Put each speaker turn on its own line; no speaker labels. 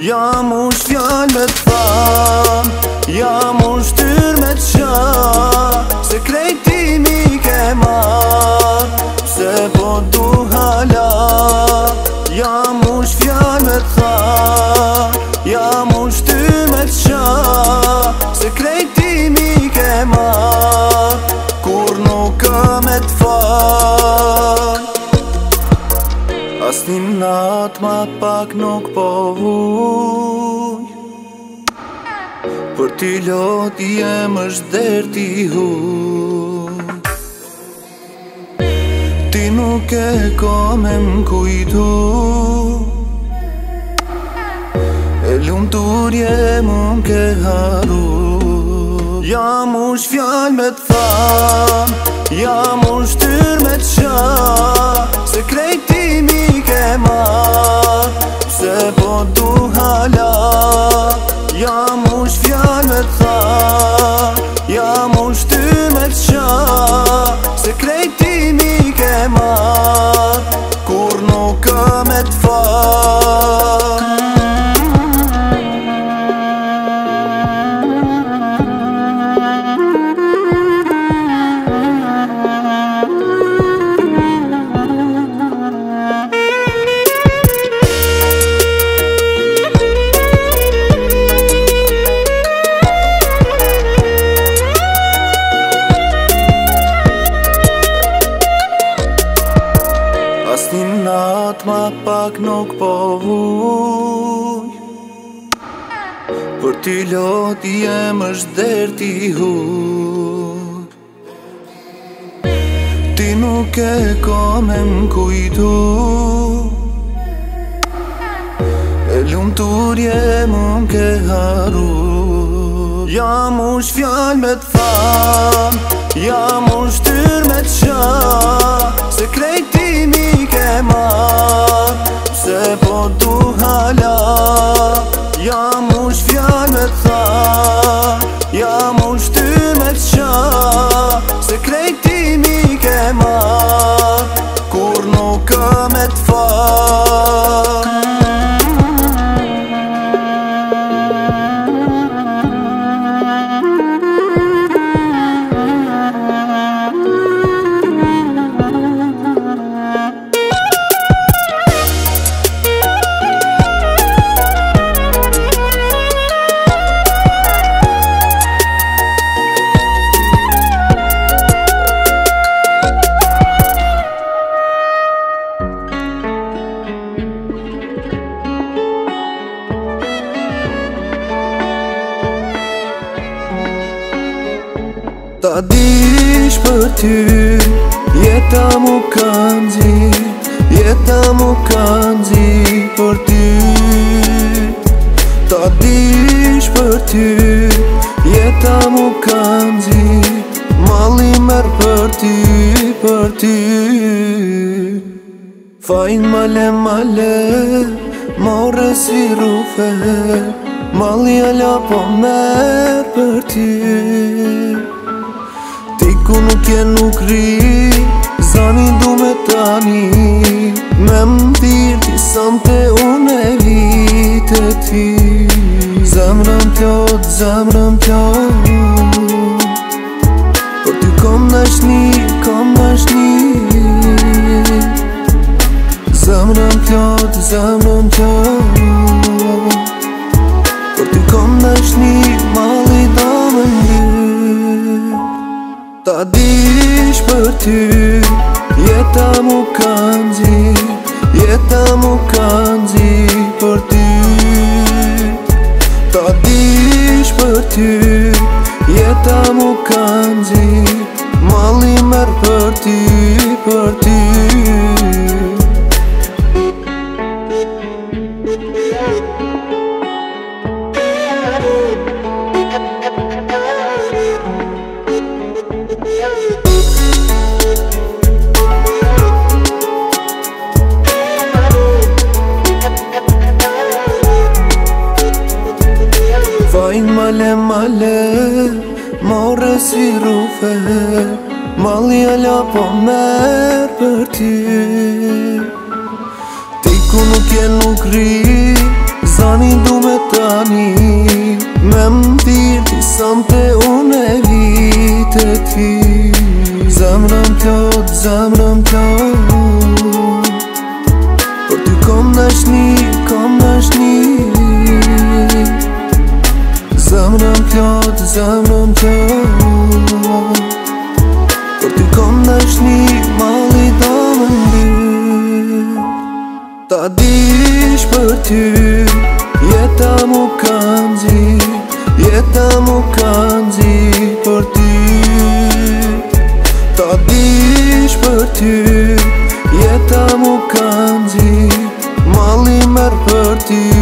Jam është fjallë me të fa Jam është shtyr me të qa Se krejti ke ma Se po du hala Jam është fjallë me të fa Jam është shtyr me të qa Se krejti ke ma Kur nuk ka me të fa Sin nat ma pak nuk po vuj Për ti lot jem është dherë ti hu Ti nuk e ko me kujtu E lumë të urje më ke haru Jam u shfjall me të tha Jam u shtyr me të qa Se krejt Kemal Për ty lot jem është dherë ti hu Ti nuk e ka kujtu E lumë të urje ke haru Jam është fjallë me të fa Jam është Ta dish për ty Jeta mu kanë zi Jeta mu kanë zi Për ty Ta dish për ty Jeta mu kanë zi Mali merë për ty Për ty Fajn male male Morë si rufe Mali ala po merë për ty Iku nuk je nuk ri Zani du me tani Me më dirë ti sante unë e vite ti Zemrëm pjot, zemrëm pjot Por ty kom në shni, kom në shni Zemrëm pjot, zemrëm pjot ty Jeta mu kanë zi Jeta mu kanë zi Për ty Ta dish për ty Jeta mu kanë zi Mali mërë për ty Për ty Yeah. male male More si rufe Mali ala po merë për ty Ti ku nuk je nuk rrit zemrën të mua Por ty kom dash një mali të më ndy Ta dish për ty Jeta mu kanë zi Jeta mu kanë zi për ty Ta dish për ty Jeta mu kanë zi Mali mërë për ty